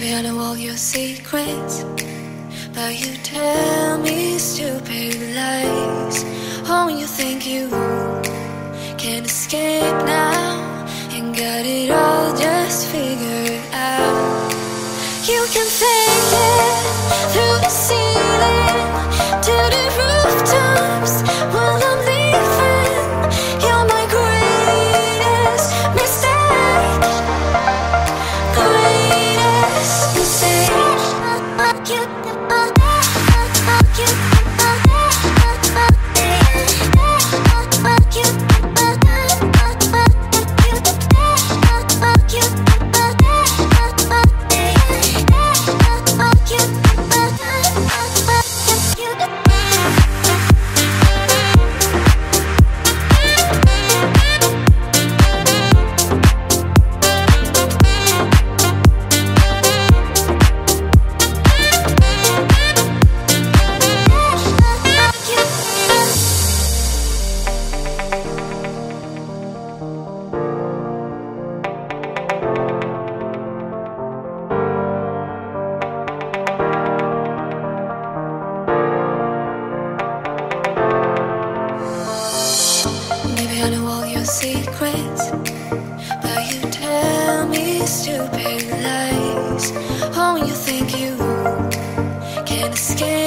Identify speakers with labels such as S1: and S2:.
S1: Maybe I know all your secrets, but you tell me stupid lies. Oh, you think you can escape now secrets, but you tell me stupid lies. Oh, you think you can escape.